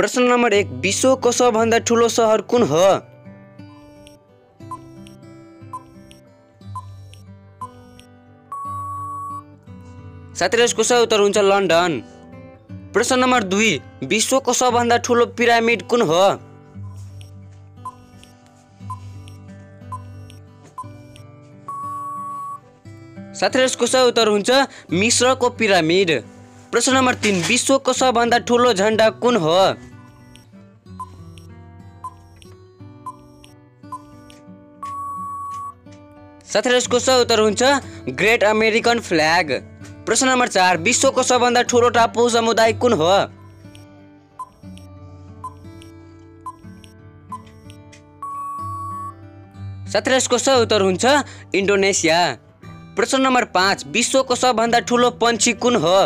प्रश्न नम्बर एक विश्वको सबभन्दा ठुलो सहर कुन हो? साथीहरू यसको सही उत्तर हुन्छ लन्डन। प्रश्न नम्बर दुई विश्वको सबभन्दा ठुलो पिरामिड कुन हो? साथीहरू यसको सही उत्तर हुन्छ मिश्रको पिरामिड। प्रश्न नम्बर तिन विश्वको सबभन्दा ठुलो झन्डा कुन हो? साथीहरू यसको सही उत्तर हुन्छ ग्रेट अमेरिकन फ्ल्याग। प्रश्न नम्बर चार विश्वको सबभन्दा ठुलो टापु समुदाय कुन हो? साथीहरू यसको सही उत्तर हुन्छ इन्डोनेसिया। प्रश्न नम्बर पाँच विश्वको सबभन्दा ठुलो पन्छी कुन हो?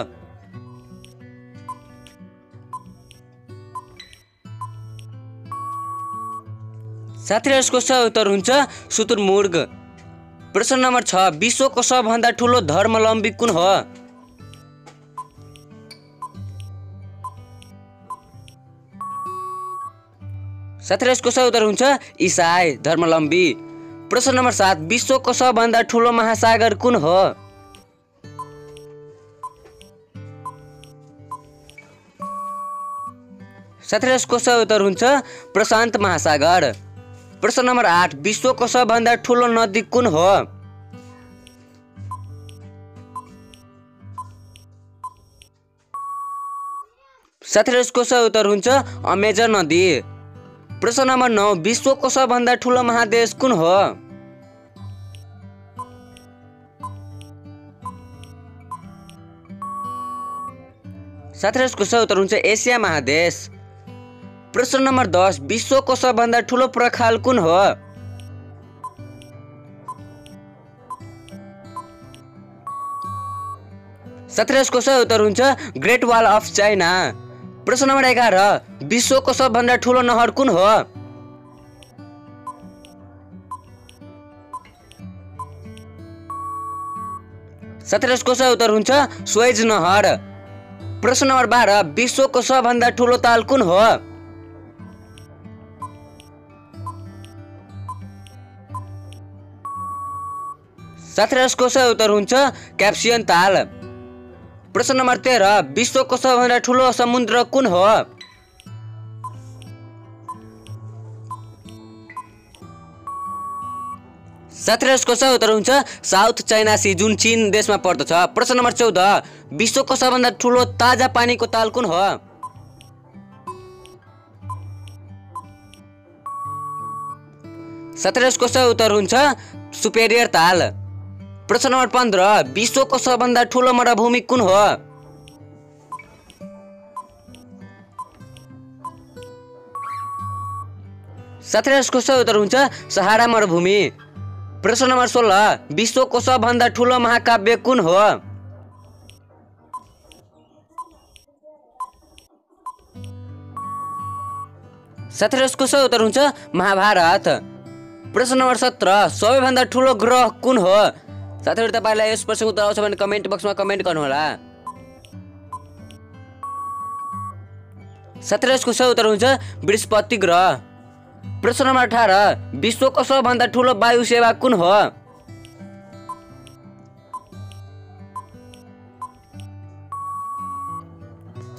साथीहरू यसको सही उत्तर हुन्छ सुतुरमुर्ग। प्रश्न नम्बर छ विश्वको सबभन्दा ठुलो धर्मावलम्बी कुन हो? साथीहरू यसको सही उत्तर हुन्छ इसाई धर्मावलम्बी प्रश्न नम्बर सात विश्वको सबभन्दा ठुलो महासागर कुन हो? साथीहरू यसको सही उत्तर हुन्छ प्रशान्त महासागर। प्रश्न नम्बर आठ विश्वको सबभन्दा ठुलो नदी कुन हो? साथीहरू यसको सही उत्तर हुन्छ अमेजन नदी। प्रश्न नम्बर नौ विश्वको सबभन्दा ठुलो महादेश कुन हो? साथीहरू यसको सही उत्तर हुन्छ एसिया महादेश। प्रश्न नम्बर दस विश्वको सबभन्दा ठुलो प्रखाल कुन हो? साथीहरू यसको सही उत्तर हुन्छ ग्रेट वाल अफ चाइना। प्रश्न नम्बर एघार विश्वको सबभन्दा ठुलो नहर कुन हो? साथीहरू यसको सही उत्तर हुन्छ स्वेज नहर। प्रश्न नम्बर बाह्र विश्वको सबभन्दा ठुलो ताल कुन हो? साथीहरू यसको सही उत्तर हुन्छ? क्याप्सियन ताल। प्रश्न नम्बर तेह्र विश्वको सबभन्दा ठुलो समुद्र कुन हो? साथीहरू यसको सही उत्तर हुन्छ? साउथ चाइना सी जुन चीन देशमा पर्दछ। प्रश्न नम्बर चौध विश्वको सबभन्दा ठुलो ताजा पानीको ताल कुन हो? साथीहरू यसको सही उत्तर हुन्छ? सुपेरियर ताल। प्रश्न नम्बर पन्ध्र विश्वको सबभन्दा ठुलो मरुभूमि कुन हो? साथीहरू यसको सही उत्तर हुन्छ सहारा मरुभूमि। प्रश्न नम्बर सोह्र विश्वको सबभन्दा ठुलो महाकाव्य कुन हो? साथीहरू यसको सही उत्तर हुन्छ महाभारत। प्रश्न नम्बर सत्र सबैभन्दा ठुलो ग्रह कुन हो? साथीहरू तपाईँलाई यस प्रश्नको उत्तर आउँछ भने कमेन्ट बक्समा कमेन्ट गर्नुहोला। साथीहरू यसको सही उत्तर हुन्छ बृहस्पति ग्रह। प्रश्न नम्बर अठार विश्वको सबभन्दा ठुलो वायु सेवा कुन हो?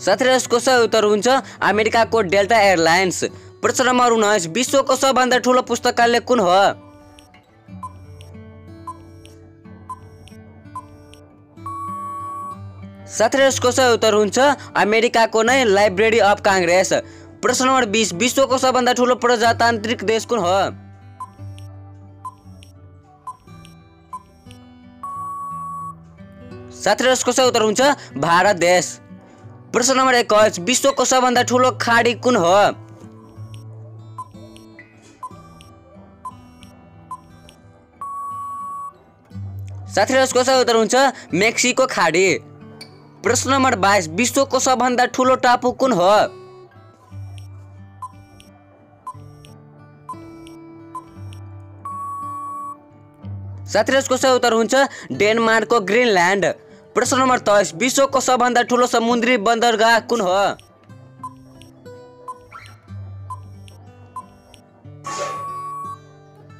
साथीहरू यसको सही उत्तर हुन्छ अमेरिकाको डेल्टा एयरलाइन्स। प्रश्न नम्बर उन्नाइस विश्वको सबभन्दा ठुलो पुस्तकालय कुन हो? साथीहरू यसको सही उत्तर हुन्छ अमेरिकाको नै लाइब्रेरी अफ काङ्ग्रेस। प्रश्न नम्बर बिस विश्वको सबभन्दा ठुलो प्रजातान्त्रिक देश कुन हो? साथीहरू यसको सही उत्तर हुन्छ भारत देश। प्रश्न नम्बर एक्काइस विश्वको सबभन्दा ठुलो खाडी कुन हो? साथीहरू यसको सही उत्तर हुन्छ मेक्सिको खाडी। प्रश्न नम्बर बाइस विश्वको सबभन्दा ठुलो टापु कुन हो? साथी यसको सही उत्तर हुन्छ डेनमार्कको ग्रिनल्यान्ड। प्रश्न नम्बर तेइस विश्वको सबभन्दा ठुलो समुद्री बन्दरगाह कुन हो?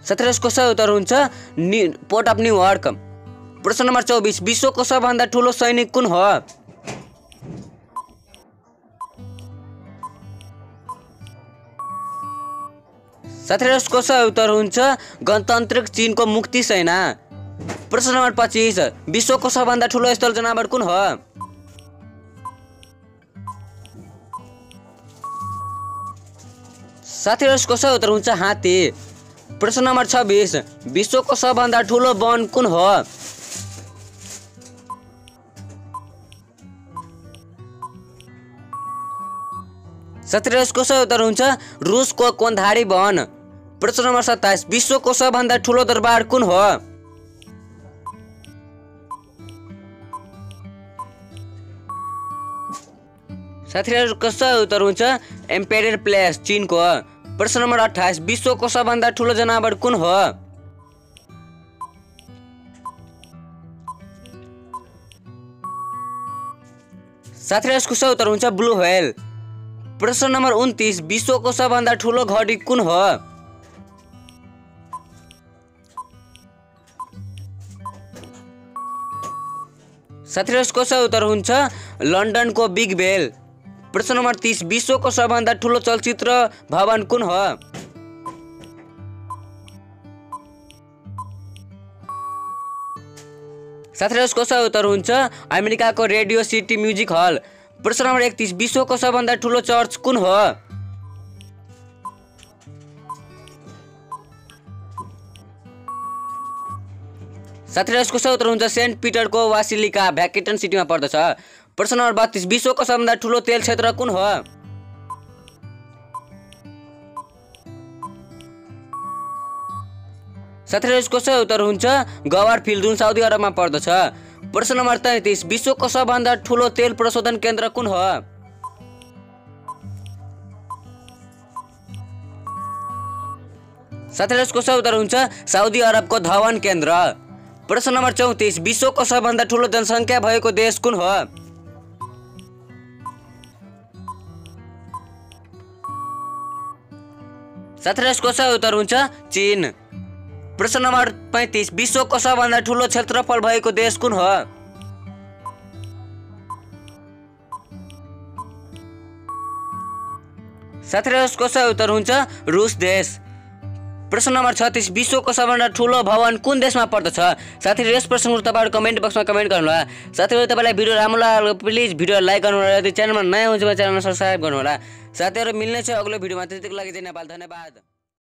साथीहरू यसको सही उत्तर हुन्छ पोर्ट अफ न्युयोर्क। प्रश्न नम्बर चौबिस विश्वको सबभन्दा ठुलो सैनिक कुन हो? साथीहरू यसको सही उत्तर हुन्छ गणतान्त्रिक चिनको मुक्ति सेना। प्रश्न नम्बर पच्चिस विश्वको सबभन्दा ठुलो स्थल जनावर कुन हो? साथीहरू यसको सही उत्तर हुन्छ हात्ती। प्रश्न नम्बर छब्बिस विश्वको सबभन्दा ठुलो वन कुन हो? सही उत्तर हुन्छ रुसको कोन्धारी वन प्रश्न नम्बर सत्ताइस विश्वको सबभन्दा ठुलो दरबार कुन हो? साथीहरूको सही उत्तर हुन्छ एम्पेरियर प्लेस चिनको। प्रश्न नम्बर अठाइस विश्वको सबभन्दा ठुलो जनावर कुन हो? साथीहरू यसको सही उत्तर हुन्छ ब्लू व्हेल प्रश्न नम्बर उन्तिस विश्वको सबभन्दा ठुलो घडी कुन हो? साथीहरू उत्तर हुन्छ लन्डनको बिग बेल। प्रश्न नम्बर तिस विश्वको सबभन्दा ठुलो चलचित्र भवन कुन हो? साथीहरू सही उत्तर हुन्छ अमेरिकाको रेडियो सिटी म्युजिक हल। प्रश्न नम्बर एकतिस विश्वको सबभन्दा ठुलो चर्च कुन हो? साथीहरू यसको सही उत्तर हुन्छ सेन्ट पिटरको वासिलिका भ्याकेटन सिटीमा पर्दछ। प्रश्न नम्बर बत्तिस विश्वको सबभन्दा ठुलो तेल क्षेत्र कुन हो? साथीहरू यसको सही उत्तर हुन्छ गवार फिल्ड जुन साउदी अरबमा पर्दछ। प्रश्न नम्बर तैतिस विश्वको सबभन्दा ठुलो तेल प्रशोधन केन्द्र कुन हो? साथीहरू यसको सही उत्तर हुन्छ साउदी अरबको धवन केन्द्र। प्रश्न नम्बर चौतिस विश्वको सबभन्दा ठुलो जनसङ्ख्या भएको देश कुन हो? साथीहरू यसको सही उत्तर हुन्छ चीन। प्रश्न नम्बर पैँतिस विश्वको सबभन्दा ठुलो क्षेत्रफल भएको देश कुन हो? साथीहरू यसको सही उत्तर हुन्छ रुस देश। प्रश्न नम्बर छत्तिस विश्वको सबभन्दा ठुलो भवन कुन देशमा पर्दछ? साथीहरू यस प्रश्नको तपाईँहरू कमेन्ट बक्समा कमेन्ट गर्नुहोला। साथीहरू तपाईँलाई भिडियो राम्रो लाग्यो प्लिज भिडियो लाइक गर्नुहोला यदि च्यानलमा नयाँ हुन्छ भने च्यानलमा सब्सक्राइब गर्नुहोला। साथीहरू मिल्ने छ अग्लो भिडियोमा त्यतिको लागि चाहिँ नेपाल धन्यवाद।